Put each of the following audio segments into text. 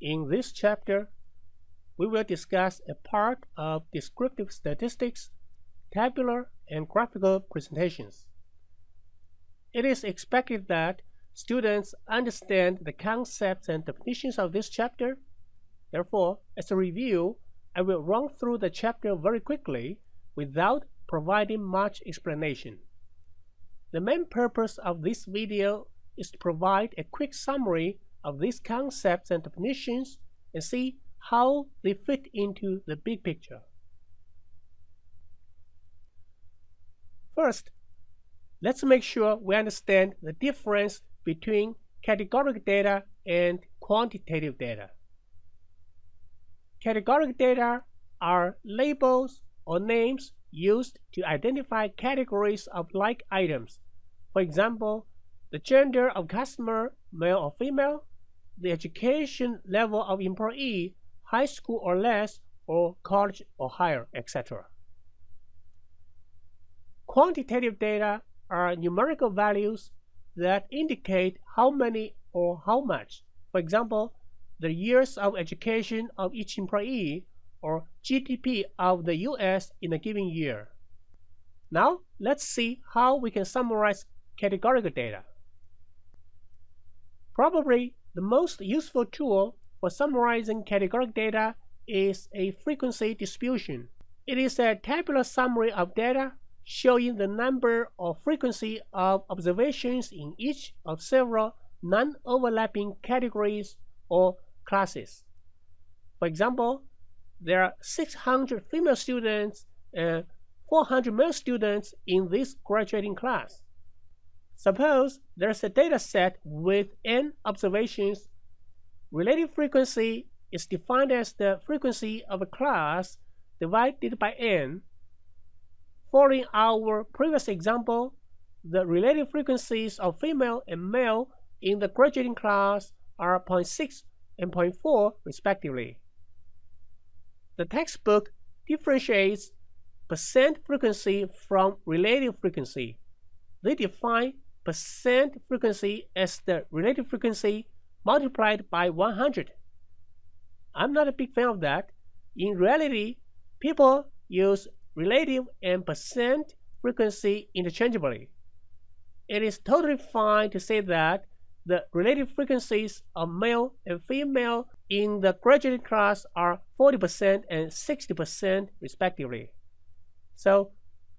In this chapter, we will discuss a part of descriptive statistics, tabular and graphical presentations. It is expected that students understand the concepts and definitions of this chapter. Therefore, as a review, I will run through the chapter very quickly without providing much explanation. The main purpose of this video is to provide a quick summary of these concepts and definitions and see how they fit into the big picture. First, let's make sure we understand the difference between categorical data and quantitative data. Categorical data are labels or names used to identify categories of like items. For example, the gender of customer, male or female, the education level of employee, high school or less, or college or higher, etc. Quantitative data are numerical values that indicate how many or how much. For example, the years of education of each employee or GDP of the US in a given year. Now, let's see how we can summarize categorical data. Probably the most useful tool for summarizing categorical data is a frequency distribution. It is a tabular summary of data showing the number or frequency of observations in each of several non-overlapping categories or classes. For example, there are 600 female students and 400 male students in this graduating class. Suppose there's a data set with n observations. Relative frequency is defined as the frequency of a class divided by n. Following our previous example, the relative frequencies of female and male in the graduating class are 0.6 and 0.4 respectively. The textbook differentiates percent frequency from relative frequency. They define percent frequency as the relative frequency multiplied by 100. I'm not a big fan of that. In reality, people use relative and percent frequency interchangeably. It is totally fine to say that the relative frequencies of male and female in the graduating class are 40% and 60% respectively. So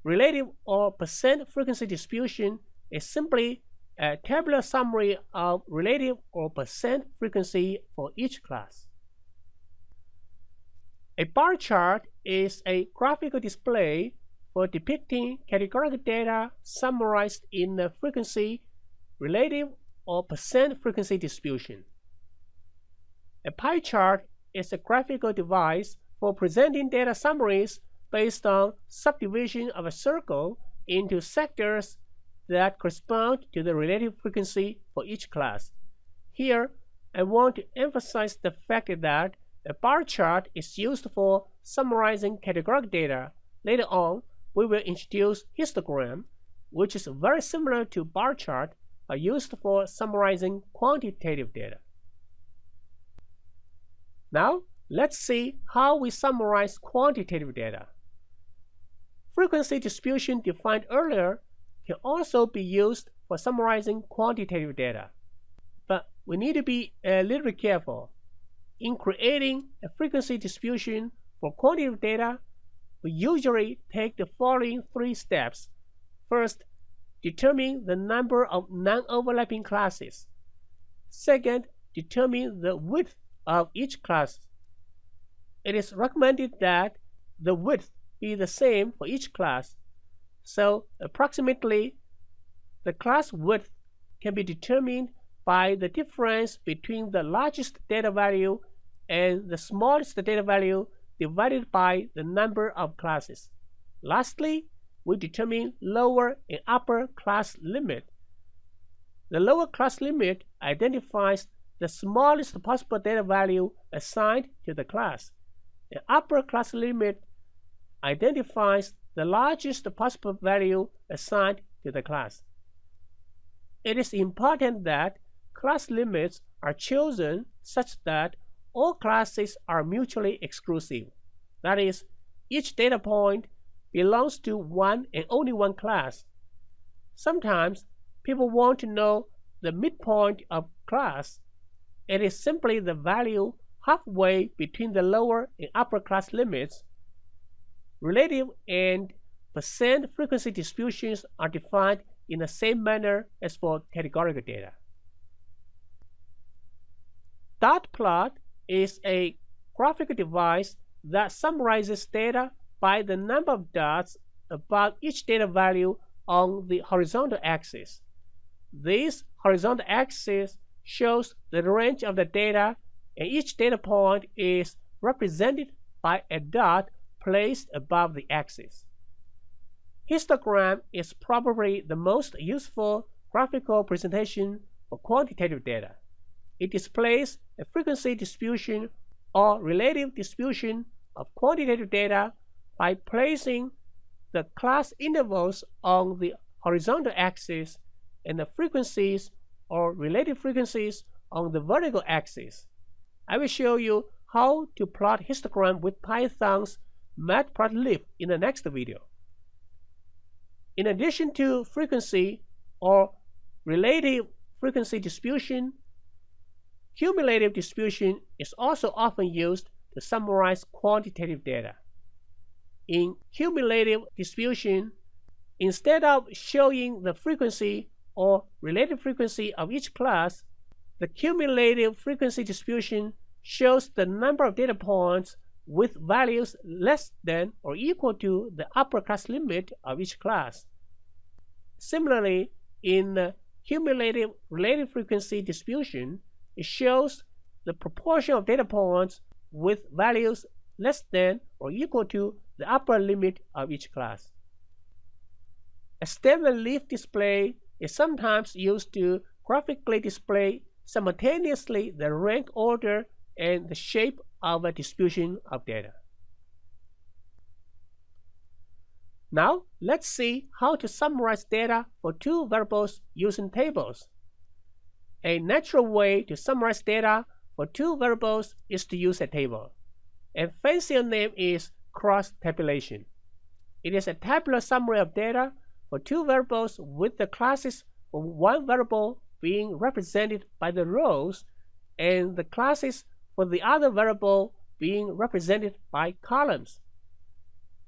relative or percent frequency distribution is simply a tabular summary of relative or percent frequency for each class. A bar chart is a graphical display for depicting categorical data summarized in the frequency, relative, or percent frequency distribution. A pie chart is a graphical device for presenting data summaries based on subdivision of a circle into sectors that correspond to the relative frequency for each class. Here, I want to emphasize the fact that a bar chart is used for summarizing categorical data. Later on, we will introduce histogram, which is very similar to bar chart, are used for summarizing quantitative data. Now, let's see how we summarize quantitative data. Frequency distribution defined earlier can also be used for summarizing quantitative data. But we need to be a little careful. In creating a frequency distribution for quantitative data, we usually take the following three steps. First, determine the number of non-overlapping classes. Second, determine the width of each class. It is recommended that the width be the same for each class so approximately the class width can be determined by the difference between the largest data value and the smallest data value divided by the number of classes. Lastly, we determine lower and upper class limit. The lower class limit identifies the smallest possible data value assigned to the class. The upper class limit identifies the largest possible value assigned to the class. It is important that class limits are chosen such that all classes are mutually exclusive. That is, each data point belongs to one and only one class. Sometimes people want to know the midpoint of class. It is simply the value halfway between the lower and upper class limits. Relative and percent frequency distributions are defined in the same manner as for categorical data. Dot plot is a graphical device that summarizes data by the number of dots about each data value on the horizontal axis. This horizontal axis shows the range of the data and each data point is represented by a dot placed above the axis. Histogram is probably the most useful graphical presentation for quantitative data. It displays a frequency distribution or relative distribution of quantitative data by placing the class intervals on the horizontal axis and the frequencies or relative frequencies on the vertical axis. I will show you how to plot histogram with Python's matplotlib in the next video. In addition to frequency or relative frequency distribution, cumulative distribution is also often used to summarize quantitative data. In cumulative distribution, instead of showing the frequency or relative frequency of each class, the cumulative frequency distribution shows the number of data points with values less than or equal to the upper class limit of each class. Similarly, in the cumulative relative frequency distribution, it shows the proportion of data points with values less than or equal to the upper limit of each class. A stem and leaf display is sometimes used to graphically display simultaneously the rank order and the shape of a distribution of data. Now, let's see how to summarize data for two variables using tables. A natural way to summarize data for two variables is to use a table. A fancier name is cross-tabulation. It is a tabular summary of data for two variables with the classes for one variable being represented by the rows and the classes for the other variable being represented by columns.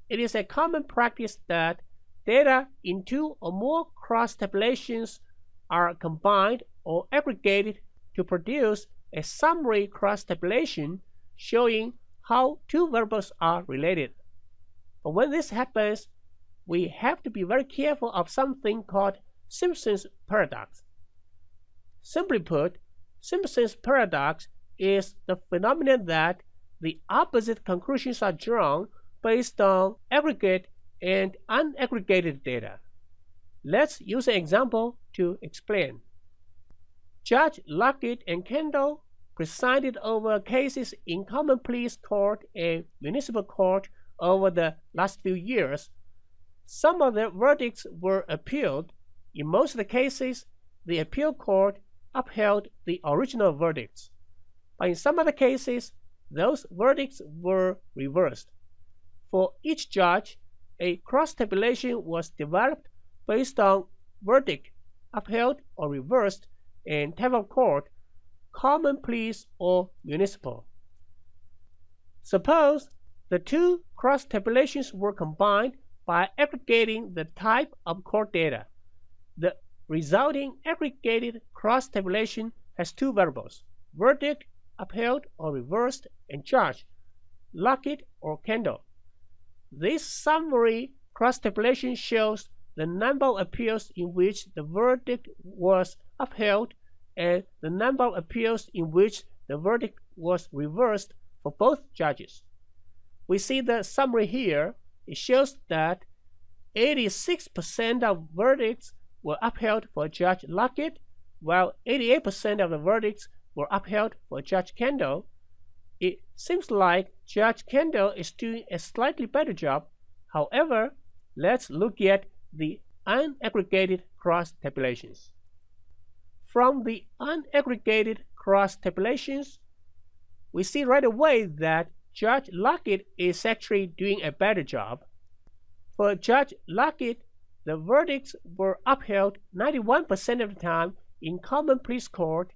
It is a common practice that data in two or more cross tabulations are combined or aggregated to produce a summary cross tabulation showing how two variables are related. But when this happens, we have to be very careful of something called Simpson's paradox. Simply put, Simpson's paradox is the phenomenon that the opposite conclusions are drawn based on aggregate and unaggregated data. Let's use an example to explain. Judge Lockett and Kendall presided over cases in common pleas court and municipal court over the last few years. Some of the verdicts were appealed. In most of the cases, the appeal court upheld the original verdicts. But in some other cases, those verdicts were reversed. For each judge, a cross tabulation was developed based on verdict upheld or reversed in type court, common pleas or municipal. Suppose the two cross tabulations were combined by aggregating the type of court data. The resulting aggregated cross tabulation has two variables, verdict upheld or reversed, and judge, Lockett or Kendall. This summary cross-tabulation shows the number of appeals in which the verdict was upheld and the number of appeals in which the verdict was reversed for both judges. We see the summary here. It shows that 86% of verdicts were upheld for Judge Lockett, while 88% of the verdicts were upheld for Judge Kendall, it seems like Judge Kendall is doing a slightly better job. However, let's look at the unaggregated cross tabulations. From the unaggregated cross tabulations, we see right away that Judge Lockett is actually doing a better job. For Judge Lockett, the verdicts were upheld 91% of the time in common pleas court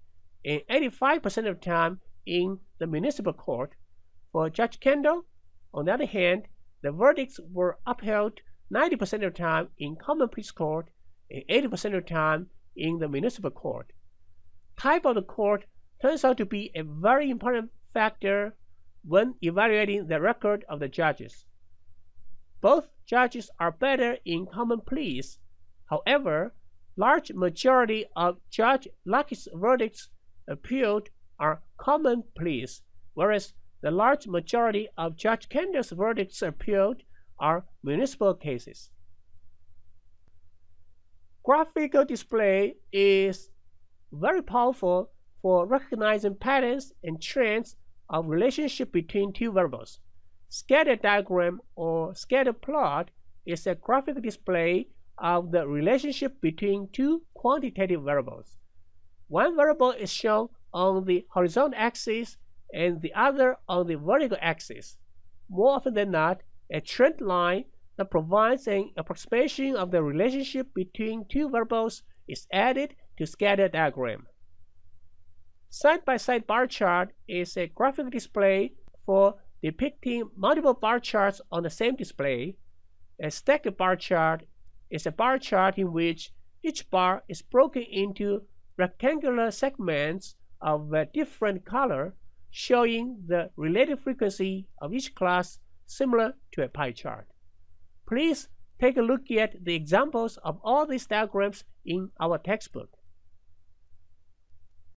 and 85% of the time in the municipal court. For Judge Kendall, on the other hand, the verdicts were upheld 90% of the time in common pleas court and 80% of the time in the municipal court. Type of the court turns out to be a very important factor when evaluating the record of the judges. Both judges are better in common pleas. However, large majority of Judge Lockett's verdicts appealed are common pleas, whereas the large majority of Judge Kendall's verdicts appealed are municipal cases. Graphical display is very powerful for recognizing patterns and trends of relationship between two variables. Scatter diagram or scatter plot is a graphic display of the relationship between two quantitative variables. One variable is shown on the horizontal axis and the other on the vertical axis. More often than not, a trend line that provides an approximation of the relationship between two variables is added to scatter diagram. Side-by-side -side bar chart is a graphic display for depicting multiple bar charts on the same display. A stacked bar chart is a bar chart in which each bar is broken into rectangular segments of a different color, showing the relative frequency of each class similar to a pie chart. Please take a look at the examples of all these diagrams in our textbook.